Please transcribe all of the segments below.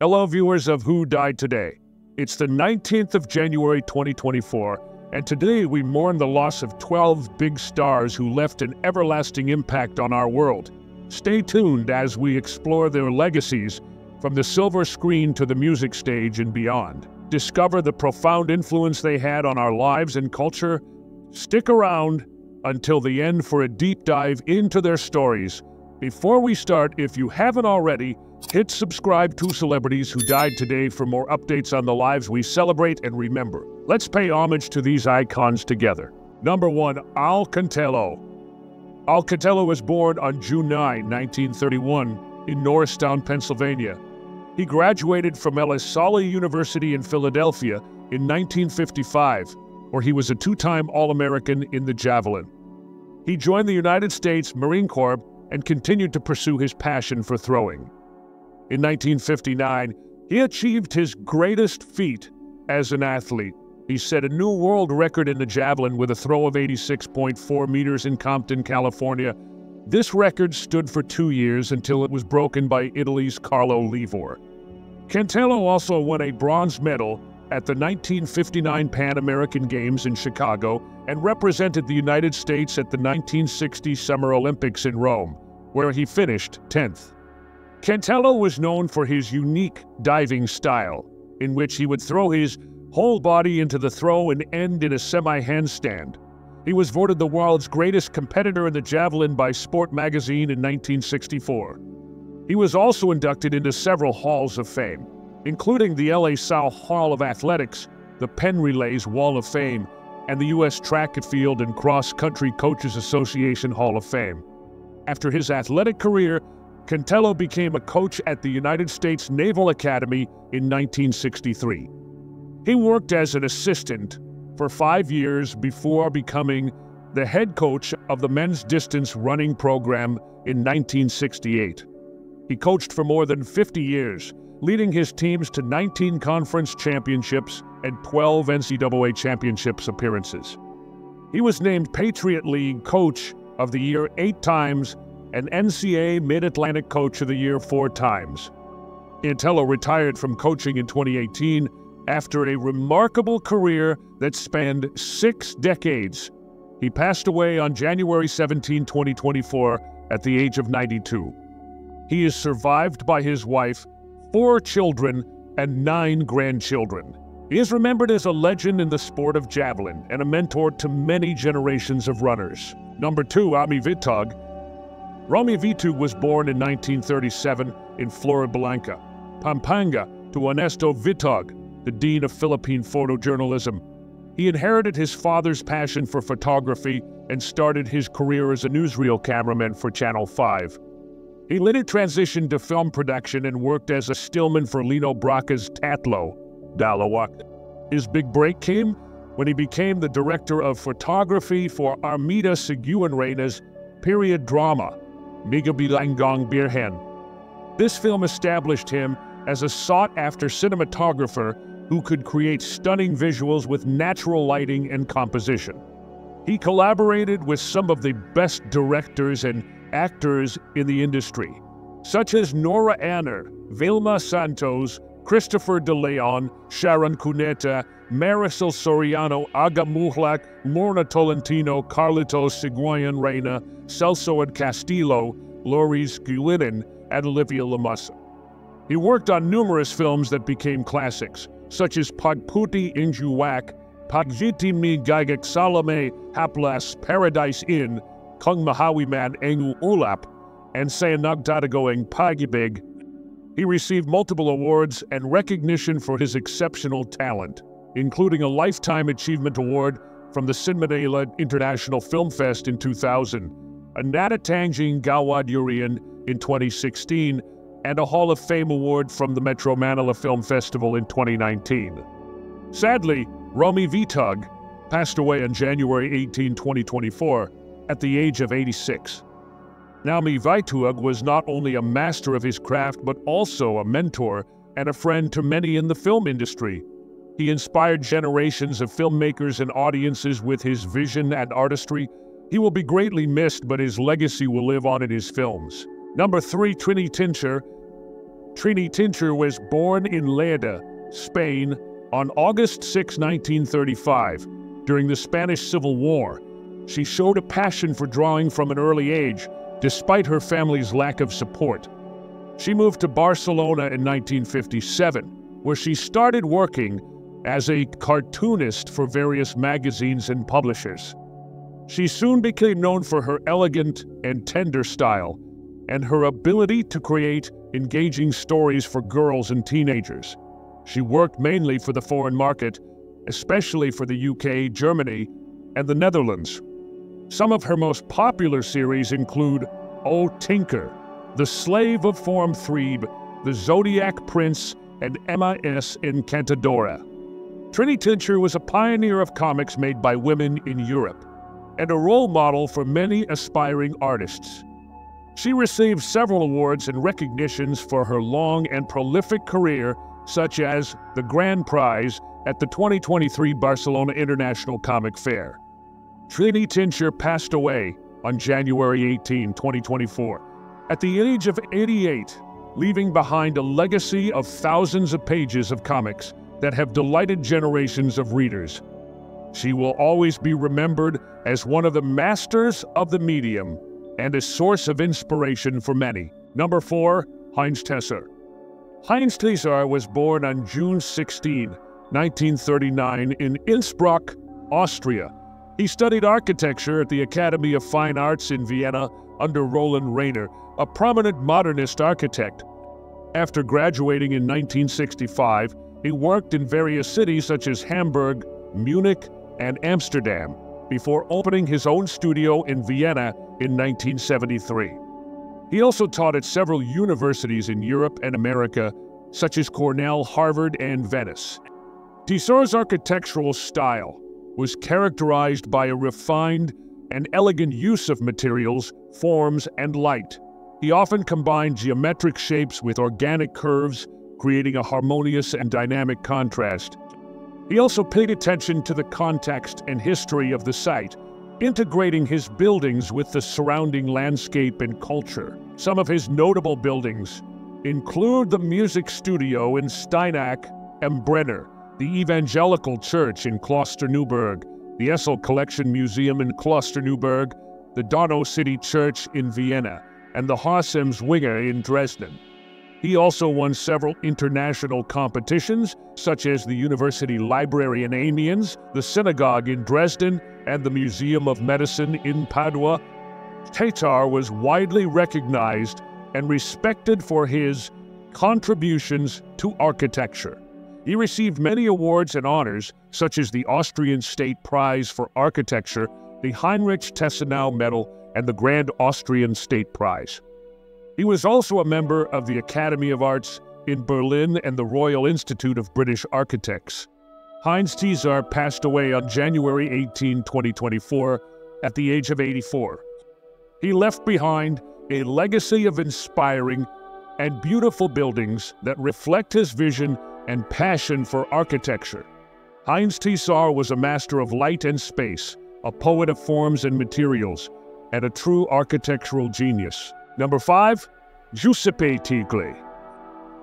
Hello, viewers of Who Died Today. It's the 19th of January 2024, and today we mourn the loss of 12 big stars who left an everlasting impact on our world. Stay tuned as we explore their legacies from the silver screen to the music stage and beyond. Discover the profound influence they had on our lives and culture. Stick around until the end for a deep dive into their stories. Before we start, if you haven't already, hit subscribe to Celebrities Who Died Today for more updates on the lives we celebrate and remember. Let's pay homage to these icons together. Number 1. Al Cantello Al Cantello was born on June 9, 1931, in Norristown, Pennsylvania. He graduated from La Salle University in Philadelphia in 1955, where he was a two-time All-American in the javelin. He joined the United States Marine Corps and continued to pursue his passion for throwing. In 1959, he achieved his greatest feat as an athlete. He set a new world record in the javelin with a throw of 86.4 meters in Compton, California. This record stood for two years until it was broken by Italy's Carlo Lievore. Cantello also won a bronze medal at the 1959 Pan American Games in Chicago and represented the United States at the 1960 Summer Olympics in Rome, where he finished 10th. Cantello was known for his unique diving style, in which he would throw his whole body into the throw and end in a semi-handstand. He was voted the world's greatest competitor in the javelin by Sport magazine in 1964. He was also inducted into several halls of fame, including the La Salle Hall of Athletics, the Penn Relays Wall of Fame, and the U.S. Track and Field and Cross Country Coaches Association Hall of Fame. After his athletic career, Cantello became a coach at the United States Naval Academy in 1963. He worked as an assistant for five years before becoming the head coach of the men's distance running program in 1968. He coached for more than 50 years, leading his teams to 19 conference championships and 12 NCAA championships appearances. He was named Patriot League Coach of the Year eight times and NCAA Mid-Atlantic Coach of the Year four times. Cantello retired from coaching in 2018 after a remarkable career that spanned six decades. He passed away on January 17, 2024, at the age of 92. He is survived by his wife, four children, and nine grandchildren. He is remembered as a legend in the sport of javelin and a mentor to many generations of runners. Number two, Romy Vitug. Romy Vitug was born in 1937 in Floridablanca, Pampanga, to Ernesto Vitug, the Dean of Philippine Photojournalism. He inherited his father's passion for photography and started his career as a newsreel cameraman for Channel 5. He later transitioned to film production and worked as a stillman for Lino Brocka's Tatlo, Dalawak. His big break came when he became the director of photography for Armida Siguion-Reyna's period drama, Mga Bilanggong Birhen. This film established him as a sought-after cinematographer who could create stunning visuals with natural lighting and composition. He collaborated with some of the best directors and actors in the industry, such as Nora Aunor, Vilma Santos, Christopher De Leon, Sharon Cuneta, Maricel Soriano, Aga Muhlach, Lorna Tolentino, Carlitos Siguion-Reyna, Celso Ad Castillo, Laurice Guillen, and Olivia Lamasan. He worked on numerous films that became classics, such as Pagputi Injuwak, Pagjiti Mi Gagak Salome Haplas Paradise Inn, Kung Mahawi Man ang Ulap, and Sayanagtatagoing Pagibig. He received multiple awards and recognition for his exceptional talent, including a Lifetime Achievement Award from the Cinemanila International Film Fest in 2000, a Natatanging Gawad Urian in 2016, and a Hall of Fame award from the Metro Manila Film Festival in 2019. Sadly, Romy Vitug passed away on January 18, 2024, at the age of 86. Romy Vitug was not only a master of his craft, but also a mentor and a friend to many in the film industry. He inspired generations of filmmakers and audiences with his vision and artistry. He will be greatly missed, but his legacy will live on in his films. Number 3, Trini Tinturé. Trini Tinturé was born in Lleida, Spain, on August 6, 1935, during the Spanish Civil War. She showed a passion for drawing from an early age, despite her family's lack of support. She moved to Barcelona in 1957, where she started working as a cartoonist for various magazines and publishers. She soon became known for her elegant and tender style and her ability to create engaging stories for girls and teenagers. She worked mainly for the foreign market, especially for the UK, Germany, and the Netherlands. Some of her most popular series include O Tinker, The Slave of Form Threeb, The Zodiac Prince, and M.I.S. Encantadora. Trini Tinturé was a pioneer of comics made by women in Europe and a role model for many aspiring artists. She received several awards and recognitions for her long and prolific career, such as the Grand Prize at the 2023 Barcelona International Comic Fair. Trini Tinturé passed away on January 18, 2024, at the age of 88, leaving behind a legacy of thousands of pages of comics that have delighted generations of readers. She will always be remembered as one of the masters of the medium and a source of inspiration for many. Number 4. Heinz Tesar Heinz Tesar was born on June 16, 1939 in Innsbruck, Austria. He studied architecture at the Academy of Fine Arts in Vienna under Roland Rainer, a prominent modernist architect. After graduating in 1965, he worked in various cities such as Hamburg, Munich, and Amsterdam before opening his own studio in Vienna in 1973. He also taught at several universities in Europe and America, such as Cornell, Harvard, and Venice. Tesar's architectural style was characterized by a refined and elegant use of materials, forms, and light. He often combined geometric shapes with organic curves, creating a harmonious and dynamic contrast. He also paid attention to the context and history of the site, integrating his buildings with the surrounding landscape and culture. Some of his notable buildings include the music studio in Steinach am Brenner, the Evangelical Church in Klosterneuburg, the Essel Collection Museum in Klosterneuburg, the Donau City Church in Vienna, and the Zwinger in Dresden. He also won several international competitions, such as the University Library in Amiens, the Synagogue in Dresden, and the Museum of Medicine in Padua. Tesar was widely recognized and respected for his contributions to architecture. He received many awards and honors, such as the Austrian State Prize for Architecture, the Heinrich Tessenow Medal, and the Grand Austrian State Prize. He was also a member of the Academy of Arts in Berlin and the Royal Institute of British Architects. Heinz Tesar passed away on January 18, 2024, at the age of 84. He left behind a legacy of inspiring and beautiful buildings that reflect his vision and passion for architecture. Heinz Tesar was a master of light and space, a poet of forms and materials, and a true architectural genius. Number 5. Giuseppe Ticli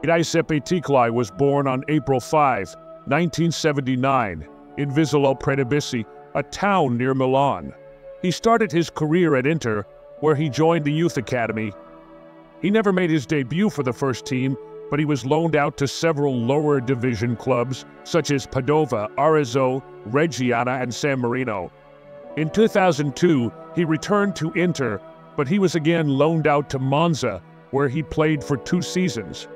Giuseppe Ticli was born on April 5, 1979, in Vizzolo Predabissi, a town near Milan. He started his career at Inter, where he joined the youth academy. He never made his debut for the first team, but he was loaned out to several lower division clubs, such as Padova, Arezzo, Reggiana, and San Marino. In 2002, he returned to Inter, but he was again loaned out to Monza, where he played for two seasons.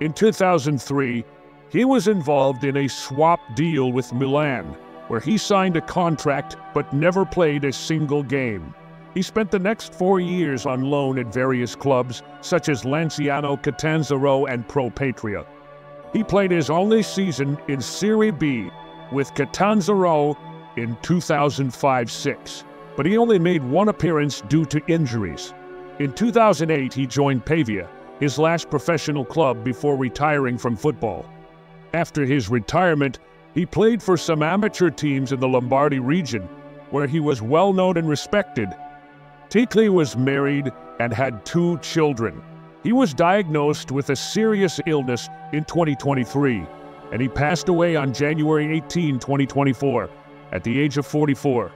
In 2003, he was involved in a swap deal with Milan, where he signed a contract but never played a single game. He spent the next four years on loan at various clubs, such as Lanciano, Catanzaro, and Pro Patria. He played his only season in Serie B with Catanzaro in 2005 6 but he only made one appearance due to injuries. In 2008, he joined Pavia, his last professional club before retiring from football. After his retirement, he played for some amateur teams in the Lombardy region, where he was well known and respected. Ticli was married and had two children. He was diagnosed with a serious illness in 2023, and he passed away on January 18, 2024, at the age of 44.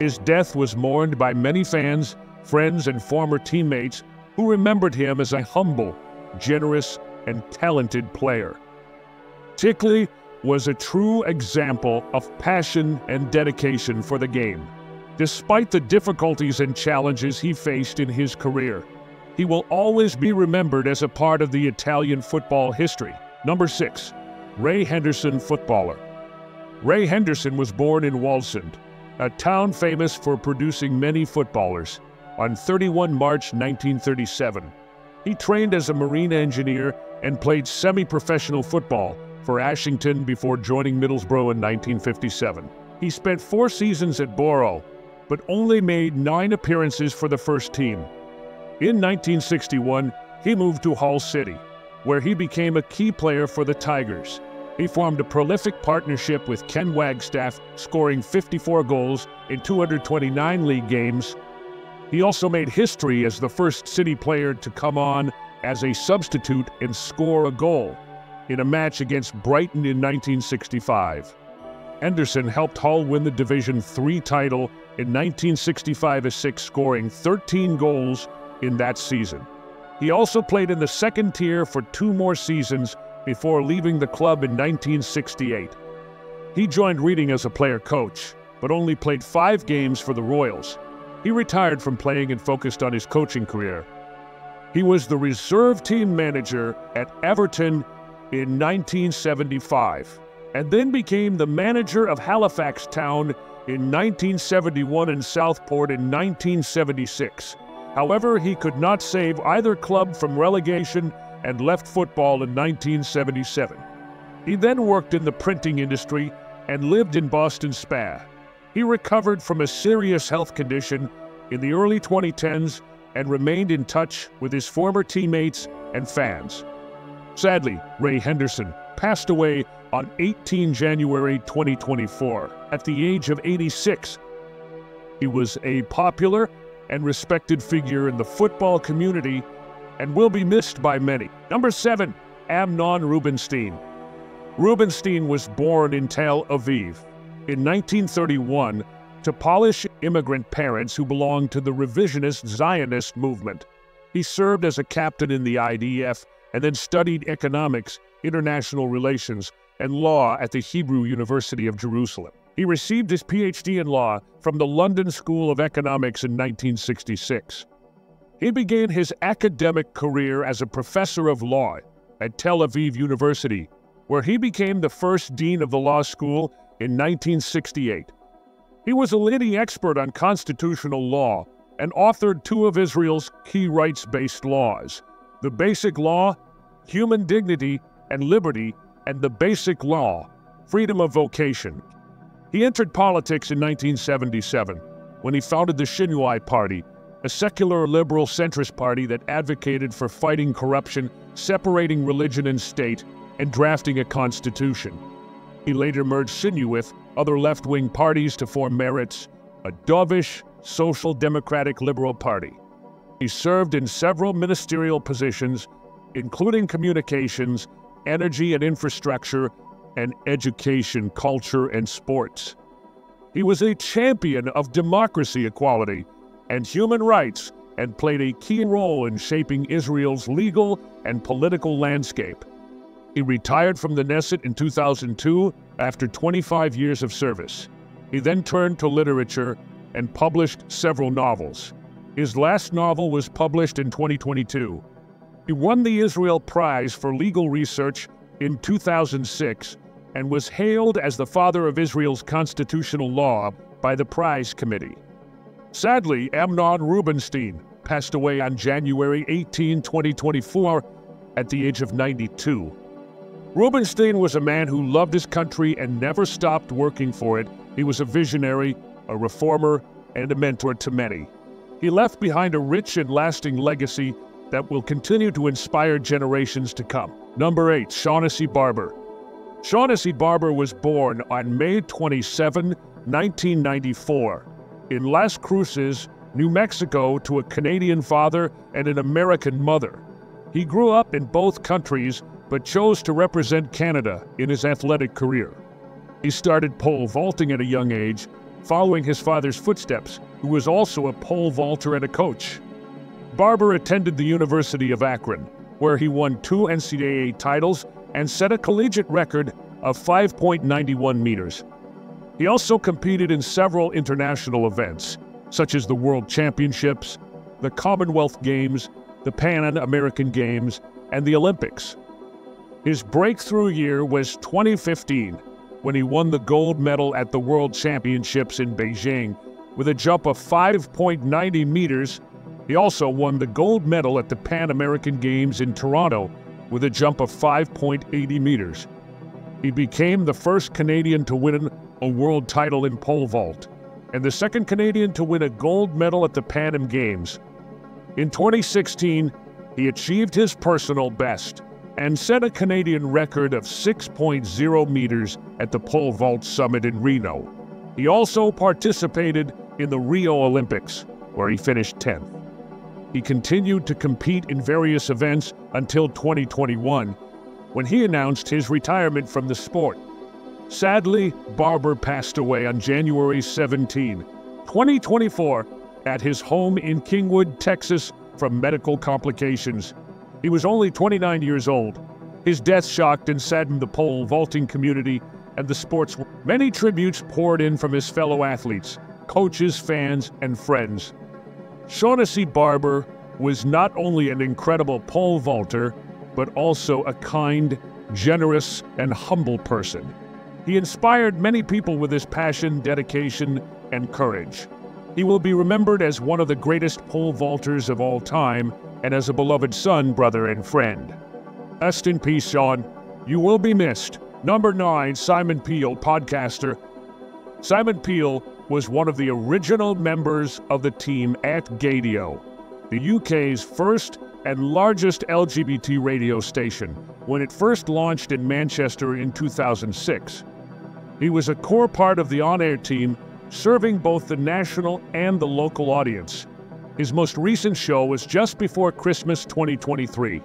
His death was mourned by many fans, friends, and former teammates who remembered him as a humble, generous, and talented player. Ticli was a true example of passion and dedication for the game. Despite the difficulties and challenges he faced in his career, he will always be remembered as a part of the Italian football history. Number 6. Ray Henderson Footballer Ray Henderson was born in Wallsend, a town famous for producing many footballers, on 31 March 1937. He trained as a marine engineer and played semi-professional football for Ashington before joining Middlesbrough in 1957. He spent four seasons at Boro, but only made nine appearances for the first team. In 1961, he moved to Hull City, where he became a key player for the Tigers. He formed a prolific partnership with Ken Wagstaff, scoring 54 goals in 229 league games. He also made history as the first City player to come on as a substitute and score a goal in a match against Brighton in 1965. Henderson helped Hull win the Division III title in 1965-6, scoring 13 goals in that season. He also played in the second tier for two more seasons before leaving the club in 1968. He joined Reading as a player coach, but only played five games for the Royals. He retired from playing and focused on his coaching career. He was the reserve team manager at Everton in 1975, and then became the manager of Halifax Town in 1971 and Southport in 1976. However, he could not save either club from relegation and left football in 1977. He then worked in the printing industry and lived in Boston Spa. He recovered from a serious health condition in the early 2010s and remained in touch with his former teammates and fans. Sadly, Ray Henderson passed away on 18 January 2024 at the age of 86. He was a popular and respected figure in the football community and will be missed by many. Number seven, Amnon Rubinstein. Rubinstein was born in Tel Aviv in 1931 to Polish immigrant parents who belonged to the revisionist Zionist movement. He served as a captain in the IDF and then studied economics, international relations, and law at the Hebrew University of Jerusalem. He received his PhD in law from the London School of Economics in 1966. He began his academic career as a professor of law at Tel Aviv University, where he became the first dean of the law school in 1968. He was a leading expert on constitutional law and authored two of Israel's key rights-based laws, the Basic Law, Human Dignity and Liberty, and the Basic Law, Freedom of Vocation. He entered politics in 1977 when he founded the Shinui Party, a secular liberal centrist party that advocated for fighting corruption, separating religion and state, and drafting a constitution. He later merged Shinui with other left-wing parties to form Meretz, a dovish, social democratic liberal party. He served in several ministerial positions, including communications, energy and infrastructure, and education, culture, and sports. He was a champion of democracy equality and human rights and played a key role in shaping Israel's legal and political landscape. He retired from the Knesset in 2002 after 25 years of service. He then turned to literature and published several novels. His last novel was published in 2022. He won the Israel Prize for Legal Research in 2006 and was hailed as the father of Israel's constitutional law by the Prize Committee. Sadly, Amnon Rubinstein passed away on January 18, 2024, at the age of 92. Rubinstein was a man who loved his country and never stopped working for it. He was a visionary, a reformer, and a mentor to many. He left behind a rich and lasting legacy that will continue to inspire generations to come. Number 8. Shawnacy Barber Shawnacy Barber was born on May 27, 1994, in Las Cruces, New Mexico, to a Canadian father and an American mother. He grew up in both countries but chose to represent Canada in his athletic career. He started pole vaulting at a young age, following his father's footsteps, who was also a pole vaulter and a coach. Barber attended the University of Akron, where he won two NCAA titles and set a collegiate record of 5.91 meters. He also competed in several international events, such as the World Championships, the Commonwealth Games, the Pan American Games, and the Olympics. His breakthrough year was 2015, when he won the gold medal at the World Championships in Beijing with a jump of 5.90 meters. He also won the gold medal at the Pan American Games in Toronto with a jump of 5.80 meters. He became the first Canadian to win a world title in pole vault and the second Canadian to win a gold medal at the Pan Am Games. In 2016, he achieved his personal best and set a Canadian record of 6.0 meters at the pole vault summit in Reno. He also participated in the Rio Olympics, where he finished 10th. He continued to compete in various events until 2021, when he announced his retirement from the sport. Sadly, Barber passed away on January 17, 2024, at his home in Kingwood, Texas, from medical complications. He was only 29 years old. His death shocked and saddened the pole vaulting community and the sports. World. Many tributes poured in from his fellow athletes, coaches, fans, and friends. Shawnacy Barber was not only an incredible pole vaulter, but also a kind, generous, and humble person. He inspired many people with his passion, dedication, and courage. He will be remembered as one of the greatest pole vaulters of all time and as a beloved son, brother, and friend. Rest in peace, Sean. You will be missed. Number 9, Simon Peel, podcaster. Simon Peel was one of the original members of the team at Gaydio, the UK's first and largest LGBT radio station, when it first launched in Manchester in 2006. He was a core part of the on air team, serving both the national and the local audience. His most recent show was just before Christmas 2023.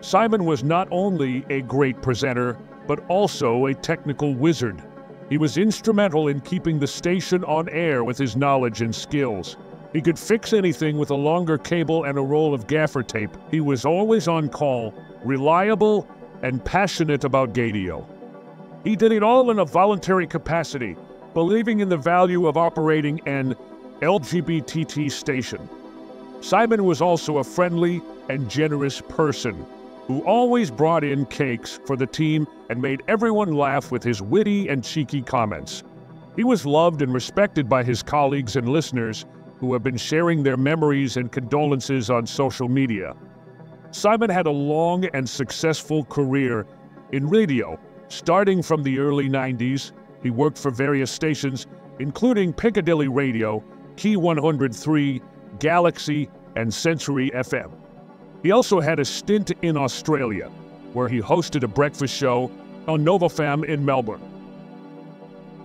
Simon was not only a great presenter, but also a technical wizard. He was instrumental in keeping the station on air with his knowledge and skills. He could fix anything with a longer cable and a roll of gaffer tape. He was always on call, reliable, and passionate about Gaydio. He did it all in a voluntary capacity, believing in the value of operating an LGBTT station. Simon was also a friendly and generous person who always brought in cakes for the team and made everyone laugh with his witty and cheeky comments. He was loved and respected by his colleagues and listeners who have been sharing their memories and condolences on social media. Simon had a long and successful career in radio Starting from the early 90s, he worked for various stations, including Piccadilly Radio, Key 103, Galaxy, and Century FM. He also had a stint in Australia, where he hosted a breakfast show on Nova Fam in Melbourne.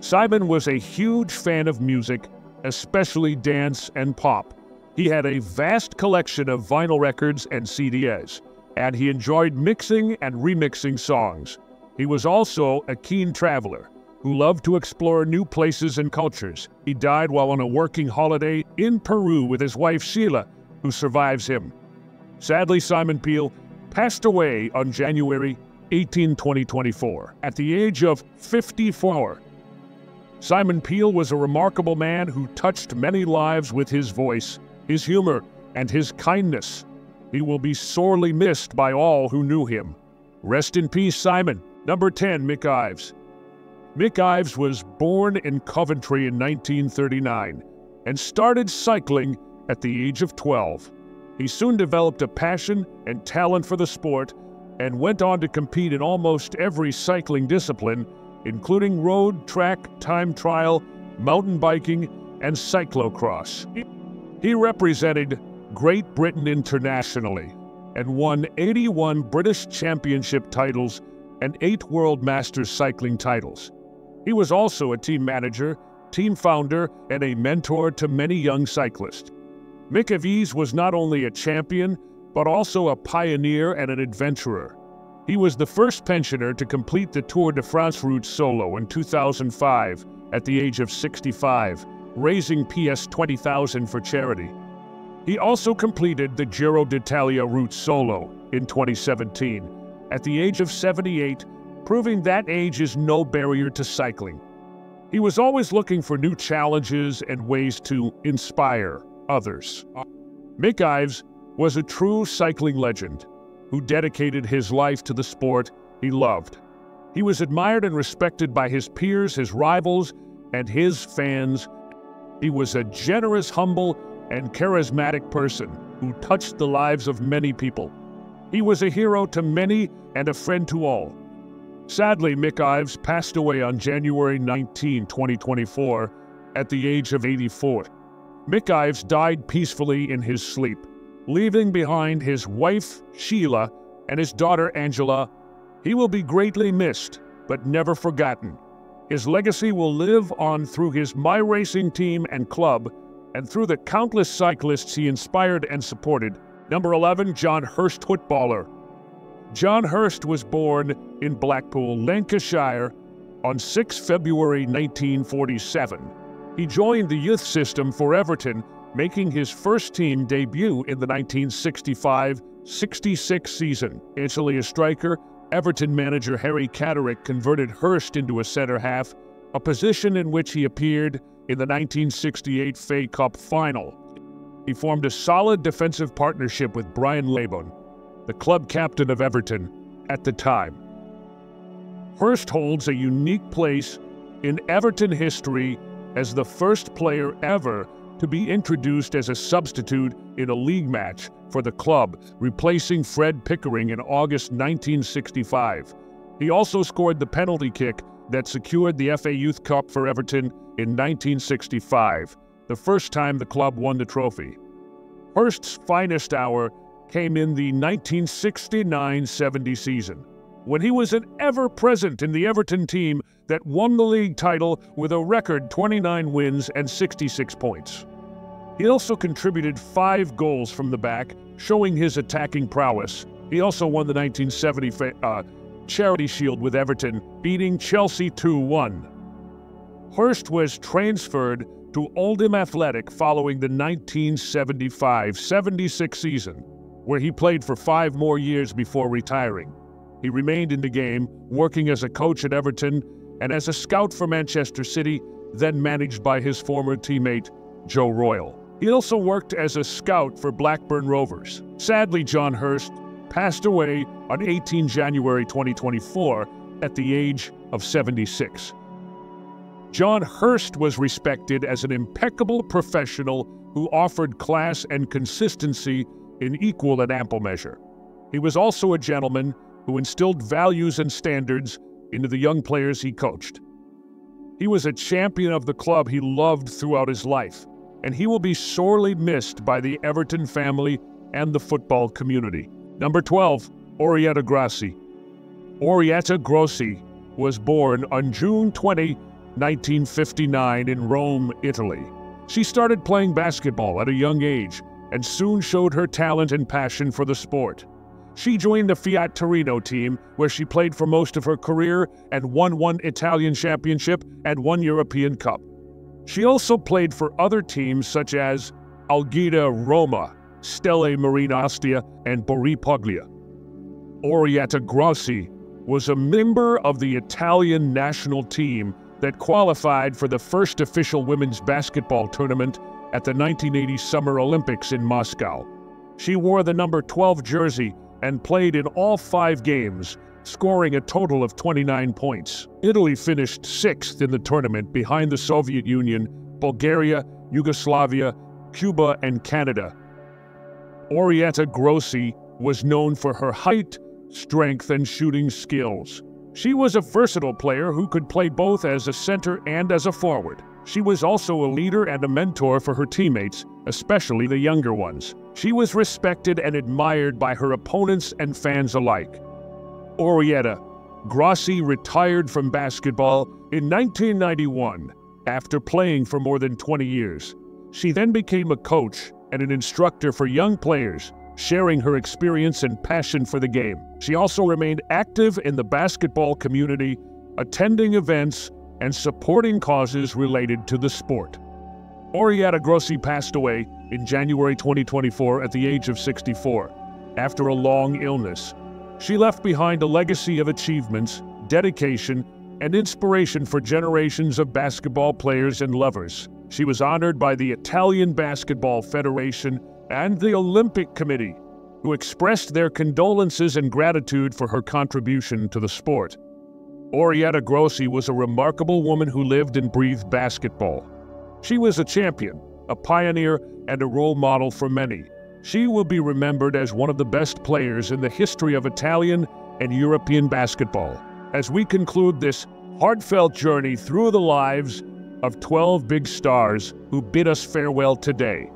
Simon was a huge fan of music, especially dance and pop. He had a vast collection of vinyl records and CDs, and he enjoyed mixing and remixing songs. He was also a keen traveler who loved to explore new places and cultures. He died while on a working holiday in Peru with his wife Sheila, who survives him. Sadly, Simon Peel passed away on January 18, 2024, at the age of 54. Simon Peel was a remarkable man who touched many lives with his voice, his humor, and his kindness. He will be sorely missed by all who knew him. Rest in peace, Simon. Number 10, Mick Ives. Mick Ives was born in Coventry in 1939 and started cycling at the age of 12. He soon developed a passion and talent for the sport and went on to compete in almost every cycling discipline, including road, track, time trial, mountain biking, and cyclocross. He represented Great Britain internationally and won 81 British Championship titles and eight World Masters cycling titles. He was also a team manager, team founder, and a mentor to many young cyclists. Mick was not only a champion, but also a pioneer and an adventurer. He was the first pensioner to complete the Tour de France route solo in 2005 at the age of 65, raising PS 20,000 for charity. He also completed the Giro d'Italia route solo in 2017 at the age of 78, proving that age is no barrier to cycling. He was always looking for new challenges and ways to inspire others. Mick Ives was a true cycling legend who dedicated his life to the sport he loved. He was admired and respected by his peers, his rivals, and his fans. He was a generous, humble, and charismatic person who touched the lives of many people. He was a hero to many and a friend to all. Sadly, Mick Ives passed away on January 19, 2024, at the age of 84. Mick Ives died peacefully in his sleep, leaving behind his wife, Sheila, and his daughter, Angela. He will be greatly missed, but never forgotten. His legacy will live on through his My Racing team and club, and through the countless cyclists he inspired and supported. Number 11, John Hurst footballer. John Hurst was born in Blackpool, Lancashire on 6 February 1947. He joined the youth system for Everton, making his first team debut in the 1965-66 season. Initially a striker, Everton manager Harry Catterick converted Hurst into a center half, a position in which he appeared in the 1968 FA Cup final. He formed a solid defensive partnership with Brian Labone, the club captain of Everton at the time. Hurst holds a unique place in Everton history as the first player ever to be introduced as a substitute in a league match for the club, replacing Fred Pickering in August 1965. He also scored the penalty kick that secured the FA Youth Cup for Everton in 1965, the first time the club won the trophy. Hurst's finest hour came in the 1969-70 season, when he was an ever-present in the Everton team that won the league title with a record 29 wins and 66 points. He also contributed five goals from the back, showing his attacking prowess. He also won the 1970 uh, Charity Shield with Everton, beating Chelsea 2-1. Hurst was transferred to Oldham Athletic following the 1975-76 season, where he played for five more years before retiring. He remained in the game, working as a coach at Everton and as a scout for Manchester City, then managed by his former teammate, Joe Royle. He also worked as a scout for Blackburn Rovers. Sadly, John Hurst passed away on 18 January 2024 at the age of 76. John Hurst was respected as an impeccable professional who offered class and consistency in equal and ample measure. He was also a gentleman who instilled values and standards into the young players he coached. He was a champion of the club he loved throughout his life, and he will be sorely missed by the Everton family and the football community. Number 12, Orietta Grossi. Orietta Grossi was born on June 20, 1959 in Rome, Italy. She started playing basketball at a young age and soon showed her talent and passion for the sport. She joined the Fiat Torino team, where she played for most of her career and won one Italian championship and one European Cup. She also played for other teams such as Alghida Roma, Stelle Marine Ostia, and Bori Puglia. Orietta Grossi was a member of the Italian national team that qualified for the first official women's basketball tournament at the 1980 Summer Olympics in Moscow. She wore the number 12 jersey and played in all five games, scoring a total of 29 points. Italy finished sixth in the tournament behind the Soviet Union, Bulgaria, Yugoslavia, Cuba, and Canada. Orietta Grossi was known for her height, strength, and shooting skills. She was a versatile player who could play both as a center and as a forward. She was also a leader and a mentor for her teammates, especially the younger ones. She was respected and admired by her opponents and fans alike. Orietta, Grossi retired from basketball in 1991 after playing for more than 20 years. She then became a coach and an instructor for young players, sharing her experience and passion for the game. She also remained active in the basketball community, attending events and supporting causes related to the sport. Orietta Grossi passed away in January 2024 at the age of 64 after a long illness. She left behind a legacy of achievements, dedication, and inspiration for generations of basketball players and lovers. She was honored by the Italian Basketball Federation and the Olympic Committee, who expressed their condolences and gratitude for her contribution to the sport. Orietta Grossi was a remarkable woman who lived and breathed basketball. She was a champion, a pioneer, and a role model for many. She will be remembered as one of the best players in the history of Italian and European basketball. As we conclude this heartfelt journey through the lives of 12 big stars who bid us farewell today.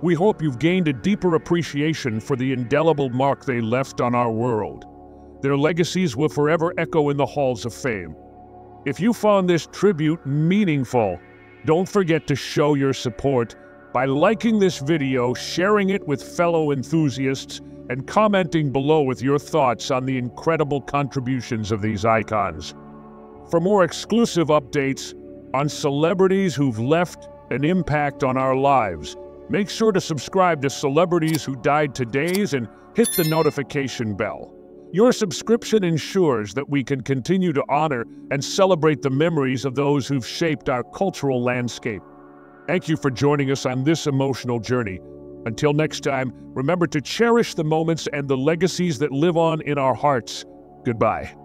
We hope you've gained a deeper appreciation for the indelible mark they left on our world. Their legacies will forever echo in the halls of fame. If you found this tribute meaningful, don't forget to show your support by liking this video, sharing it with fellow enthusiasts, and commenting below with your thoughts on the incredible contributions of these icons. For more exclusive updates on celebrities who've left an impact on our lives, make sure to subscribe to Celebrities Who Died Today's and hit the notification bell. Your subscription ensures that we can continue to honor and celebrate the memories of those who've shaped our cultural landscape. Thank you for joining us on this emotional journey. Until next time, remember to cherish the moments and the legacies that live on in our hearts. Goodbye.